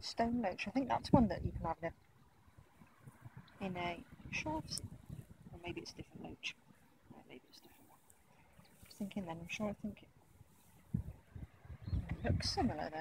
Stone Loach. I think that's one that you can have in a, in a sure or maybe it's a different Loach. No, maybe it's a different one. I was thinking then, I'm sure I think it looks similar though.